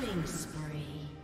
Killing spree.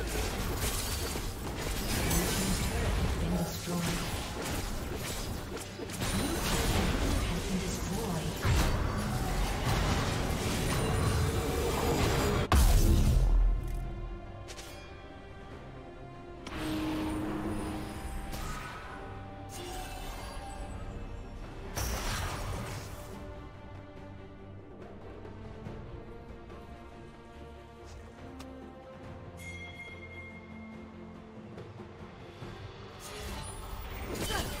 Let's go.